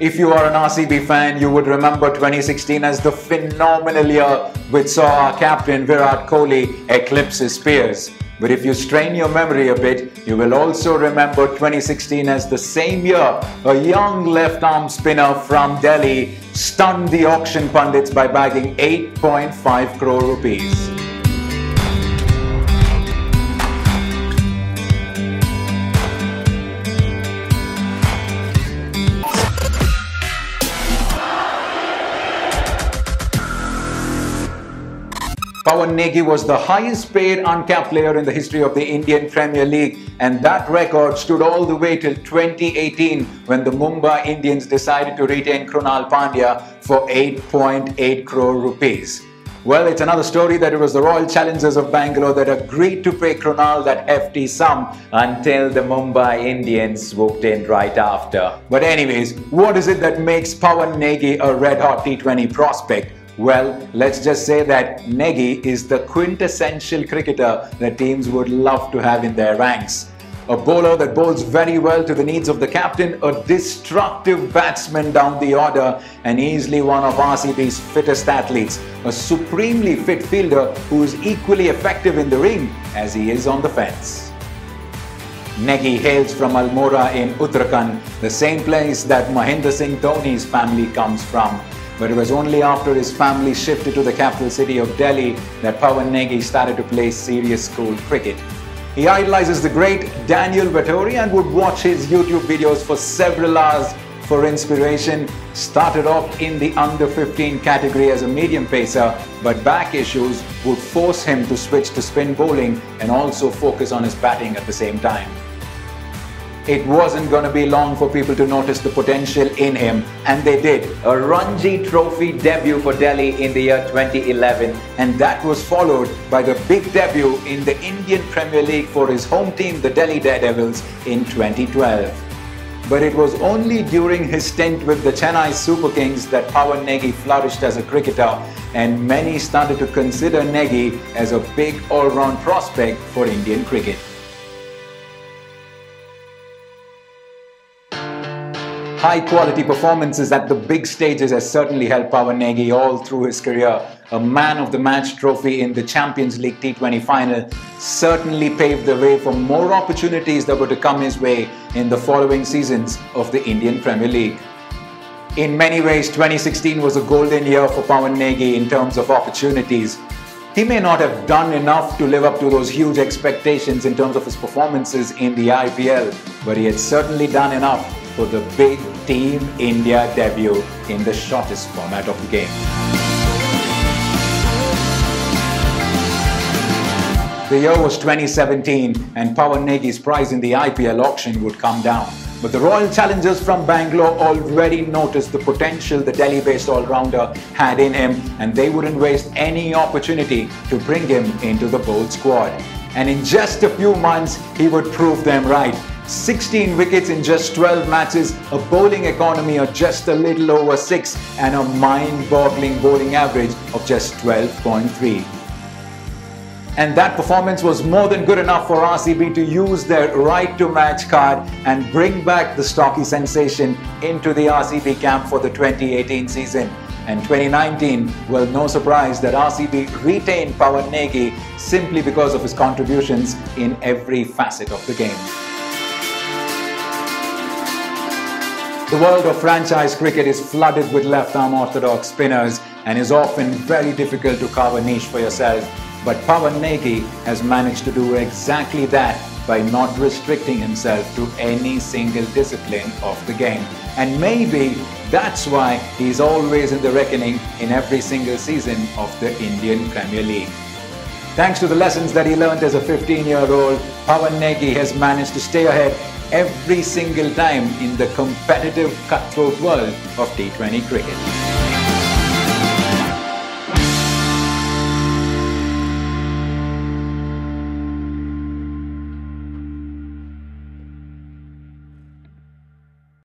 If you are an RCB fan, you would remember 2016 as the phenomenal year which saw our captain Virat Kohli eclipse his peers. But if you strain your memory a bit, you will also remember 2016 as the same year a young left arm spinner from Delhi stunned the auction pundits by bagging 8.5 crore rupees. Pawan Negi was the highest paid uncapped player in the history of the Indian Premier League and that record stood all the way till 2018 when the Mumbai Indians decided to retain Krunal Pandya for 8.8 crore rupees. Well, it's another story that it was the Royal Challengers of Bangalore that agreed to pay Krunal that hefty sum until the Mumbai Indians swooped in right after. But anyways, what is it that makes Pawan Negi a red-hot T20 prospect? Well, let's just say that Negi is the quintessential cricketer that teams would love to have in their ranks. A bowler that bowls very well to the needs of the captain, a destructive batsman down the order, and easily one of RCB's fittest athletes, a supremely fit fielder who is equally effective in the ring as he is on the fence. Negi hails from Almora in Uttarakhand, the same place that Mahendra Singh Dhoni's family comes from. But it was only after his family shifted to the capital city of Delhi that Pawan Negi started to play serious school cricket. He idolizes the great Daniel Vettori and would watch his YouTube videos for several hours for inspiration. Started off in the under 15 category as a medium pacer, but back issues would force him to switch to spin bowling and also focus on his batting at the same time it wasn't going to be long for people to notice the potential in him, and they did. A Ranji Trophy debut for Delhi in the year 2011, and that was followed by the big debut in the Indian Premier League for his home team, the Delhi Daredevils, in 2012. But it was only during his stint with the Chennai Super Kings that Pawan Negi flourished as a cricketer, and many started to consider Negi as a big all-round prospect for Indian cricket. High quality performances at the big stages has certainly helped Pawan Negi all through his career. A man of the match trophy in the Champions League T20 final certainly paved the way for more opportunities that were to come his way in the following seasons of the Indian Premier League. In many ways, 2016 was a golden year for Pawan Negi in terms of opportunities. He may not have done enough to live up to those huge expectations in terms of his performances in the IPL, but he had certainly done enough for the big Team India debut in the shortest format of the game. The year was 2017 and Pawan Negi's prize in the IPL auction would come down. But the Royal Challengers from Bangalore already noticed the potential the Delhi-based all-rounder had in him and they wouldn't waste any opportunity to bring him into the bold squad. And in just a few months, he would prove them right 16 wickets in just 12 matches, a bowling economy of just a little over 6 and a mind-boggling bowling average of just 12.3. And that performance was more than good enough for RCB to use their right to match card and bring back the stocky sensation into the RCB camp for the 2018 season. And 2019, well, no surprise that RCB retained Pawan Negi simply because of his contributions in every facet of the game. The world of franchise cricket is flooded with left-arm orthodox spinners and is often very difficult to carve a niche for yourself. But Pawan Negi has managed to do exactly that by not restricting himself to any single discipline of the game. And maybe that's why he's always in the reckoning in every single season of the Indian Premier League. Thanks to the lessons that he learned as a 15-year-old, Pawan Negi has managed to stay ahead every single time in the competitive cutthroat world of T20 cricket.